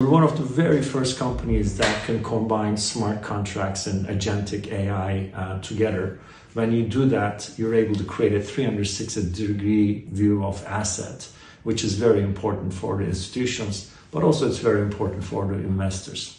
We're one of the very first companies that can combine smart contracts and agentic AI uh, together. When you do that, you're able to create a 360 degree view of asset, which is very important for the institutions, but also it's very important for the investors.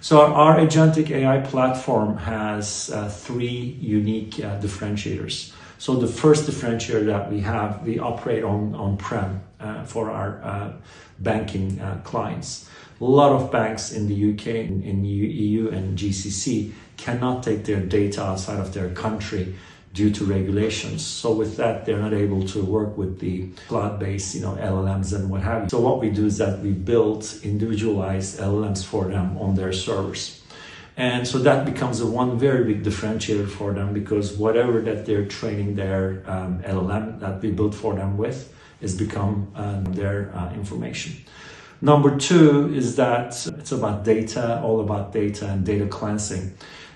So our agentic AI platform has uh, three unique uh, differentiators. So the first differentiator that we have, we operate on on-prem for our uh, banking uh, clients. A lot of banks in the UK, in, in EU and GCC cannot take their data outside of their country due to regulations. So with that, they're not able to work with the cloud-based, you know, LLMs and what have you. So what we do is that we build individualized LLMs for them on their servers. And so that becomes a one very big differentiator for them because whatever that they're training their um, LLM that we built for them with is become um, their uh, information. Number two is that it's about data, all about data and data cleansing.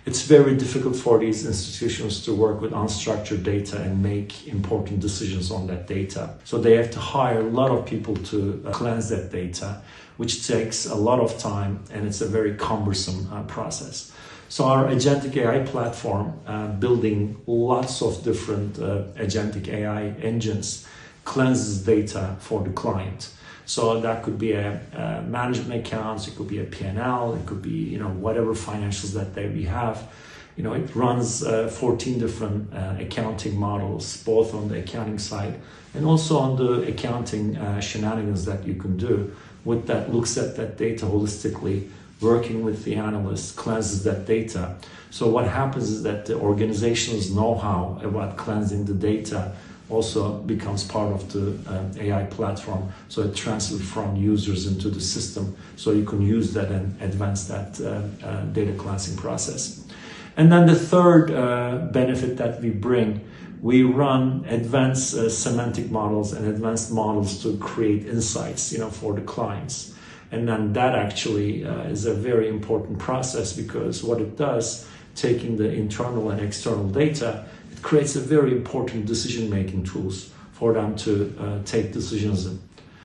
It's very difficult for these institutions to work with unstructured data and make important decisions on that data. So they have to hire a lot of people to uh, cleanse that data, which takes a lot of time and it's a very cumbersome uh, process. So our agentic AI platform, uh, building lots of different uh, agentic AI engines, cleanses data for the client. So that could be a, a management accounts, it could be a P&L, it could be you know whatever financials that they we have. You know, it runs uh, 14 different uh, accounting models, both on the accounting side and also on the accounting uh, shenanigans that you can do with that looks at that data holistically, working with the analyst, cleanses that data. So what happens is that the organization's know-how about cleansing the data also becomes part of the uh, AI platform. So it transfers from users into the system. So you can use that and advance that uh, uh, data cleansing process. And then the third uh, benefit that we bring, we run advanced uh, semantic models and advanced models to create insights, you know, for the clients. And then that actually uh, is a very important process because what it does, taking the internal and external data, creates a very important decision making tools for them to uh, take decisions